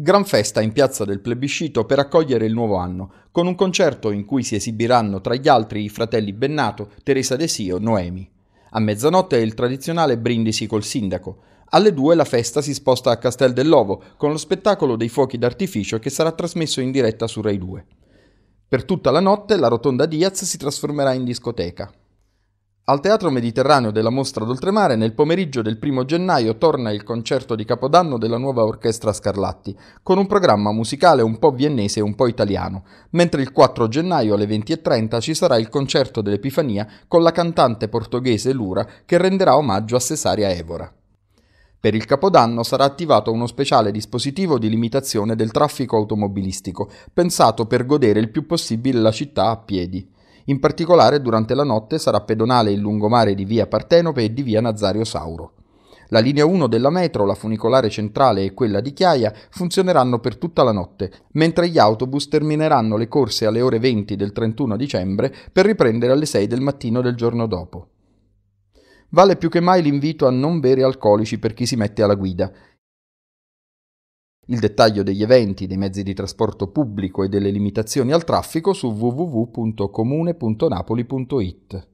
Gran festa in piazza del plebiscito per accogliere il nuovo anno, con un concerto in cui si esibiranno tra gli altri i fratelli Bennato, Teresa De Sio, Noemi. A mezzanotte il tradizionale brindisi col sindaco. Alle due la festa si sposta a Castel dell'Ovo con lo spettacolo dei fuochi d'artificio che sarà trasmesso in diretta su Rai 2. Per tutta la notte la rotonda Diaz si trasformerà in discoteca. Al Teatro Mediterraneo della Mostra d'Oltremare nel pomeriggio del primo gennaio torna il concerto di Capodanno della nuova Orchestra Scarlatti, con un programma musicale un po' viennese e un po' italiano, mentre il 4 gennaio alle 20.30 ci sarà il concerto dell'Epifania con la cantante portoghese Lura che renderà omaggio a Cesaria Evora. Per il Capodanno sarà attivato uno speciale dispositivo di limitazione del traffico automobilistico, pensato per godere il più possibile la città a piedi. In particolare durante la notte sarà pedonale il lungomare di via Partenope e di via Nazario Sauro. La linea 1 della metro, la funicolare centrale e quella di Chiaia funzioneranno per tutta la notte, mentre gli autobus termineranno le corse alle ore 20 del 31 dicembre per riprendere alle 6 del mattino del giorno dopo. Vale più che mai l'invito a non bere alcolici per chi si mette alla guida. Il dettaglio degli eventi, dei mezzi di trasporto pubblico e delle limitazioni al traffico su www.comune.napoli.it.